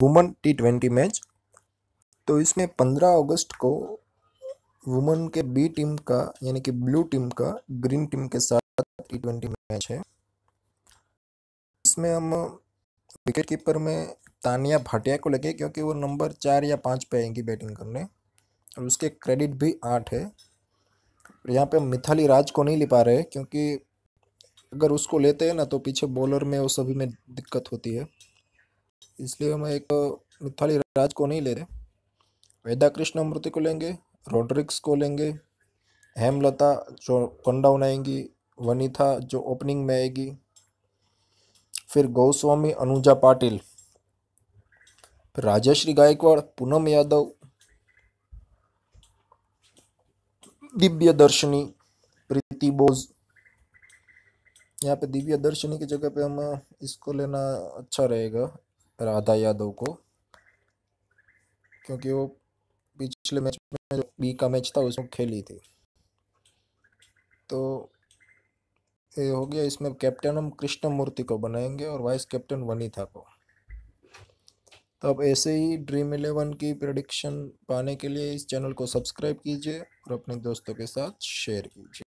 Woman T twenty match तो इसमें पंद्रह अगस्त को वुमन के बी टीम का, यानी कि ब्लू टीम का ग्रीन टीम के साथ टी ट्वेंटी मैच है। इसमें हम विकेट कीपर में तानिया भाटिया को लगे, क्योंकि वो नंबर चार या पाँच पे आएँगी बैटिंग करने। और उसके क्रेडिट भी आठ है। यहाँ पे मिथाली राज को नहीं ले पा रहे, क्योंकि अगर उसको लेते हैं ना तो पीछे बॉलर में वो सभी में दिक्कत होती है। इसलिए हम एक मिथाली राज को नहीं ले रहे। वेदा कृष्ण मूर्ति को लेंगे रोड्रिक्स को लेंगे, हेमलता जो कंडाउन आएँगी वनीथा जो ओपनिंग में आएगी, फिर गोस्वामी अनुजा पाटिल, फिर राजश्री गायकवाड़, पूनम यादव, दिव्य दर्शनी, प्रीति बोज यहाँ पे दिव्य दर्शनी की जगह पे हम इसको लेना अच्छा रहेगा। राधा यादव को, क्योंकि वो पिछले मैच में जो बी का मैच था, उसमें खेली थी। तो ये हो गया, इसमें कैप्टन हम कृष्ण मूर्ति को बनाएँगे और वाइस कैप्टन वनीता को। तो अब ऐसे ही ड्रीम इलेवन की प्रडिक्शन पाने के लिए इस चैनल को सब्सक्राइब कीजिए और अपने दोस्तों के साथ शेयर कीजिए।